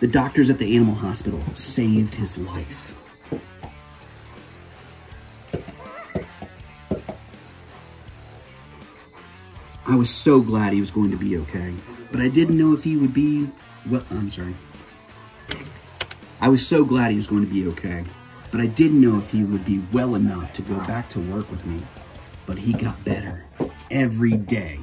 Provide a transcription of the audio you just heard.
The doctors at the animal hospital saved his life. I was so glad he was going to be okay, but I didn't know if he would be, well, I'm sorry. I was so glad he was going to be okay, but I didn't know if he would be well enough to go back to work with me. But he got better every day.